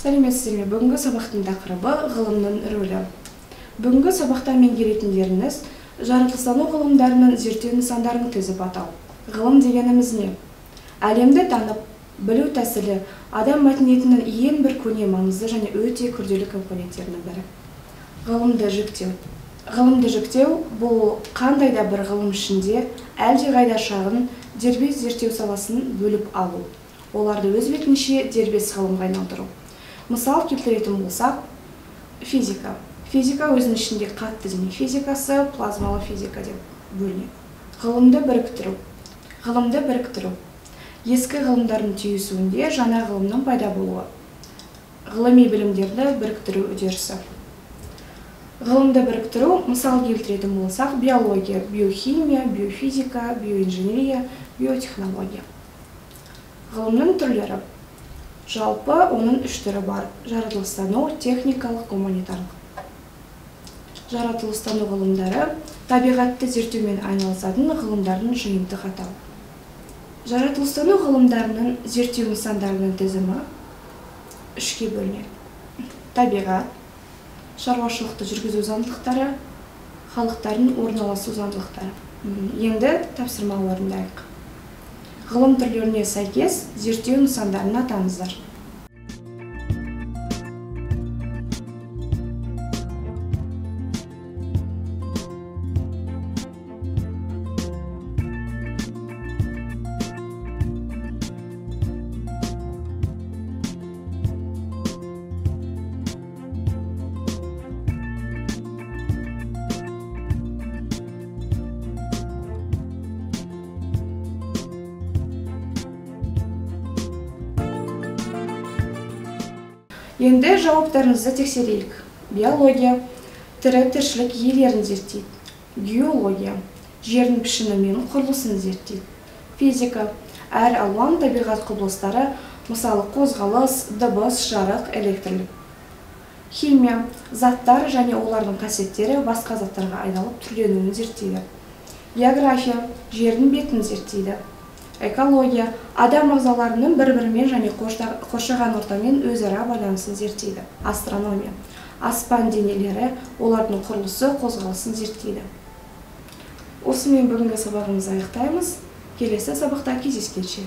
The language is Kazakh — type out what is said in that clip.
сәлеметсіздер ме? Бүгінгі сабақтың тақырыбы ғылымның рөлі. Бүгінгі сабақта меңгеретіндеріңіз жаратылыстану ғылымдарының зерттеу нысандарын тізіп атау. Ғылым дегеніміз не? Әлемді танып білу тәсілі адам мәдениетінің ең бір көне маңызды және өте күрделі компоненттерінің бірі. Ғылымды жіктеу. Ғылымды жіктеу бұл қандай да бір ғылым ішінде әлдеқайда шағын дербес зерттеу саласын бөліп алу. Оларды өз бетінше дербес ғылымға айналдыру. Мысал келтіретін болсақ физика. Физика өзінің ішінде қатты дене физикасы плазмалы физика деп бөлінеді. Ғылымды біріктіру. Ғылымды біріктіру. Ескі ғылымдардың түйісуінде жаңа ғылымның пайда болуы. Ғылыми білімдерді біріктіру үдерісі. Ғылымды біріктіру мысал келтіретін болсақ биология биохимия биофизика биоинженерия биотехнология. Ғылымның түрлері. Жалпы оның үш түрі бар. Жаратылыстану техникалық гуманитарлық. Жаратылыстану ғылымдары табиғатты зерттеумен айналысатын ғылымдардың жиынтық атауы. Жаратылыстану ғылымдарының зерттеу нысандарының тізімі үшке бөлінеді. Табиғат шаруашылықты жүргізу заңдылықтары халықтардың орналасу заңдылықтары. Енді тапсырма орындайық. Ғылым түрлеріне сәйкес зерттеу нысандарын атаңыздар енді жауаптарыңызды тексерейік. Биология тірі тіршілік иелерін зерттейді геология жердің пішіні мен құрылысын зерттейді физика әр алуан табиғат құбылыстары мысалы қозғалыс дыбыс жарық электрлік. Химия заттар және олардың қасиеттері басқа заттарға айналып түрленуін зерттейді. География жердің бетін зерттейді. Экология адам ағзаларының бір бірімен және қоршаған ортамен өзара байланысын зерттейді. Астрономия. Аспан денелері олардың құрылысы қозғалысын зерттейді. Осымен бүгінгі сабағымызды аяқтаймыз. Келесі сабақта кездескенше.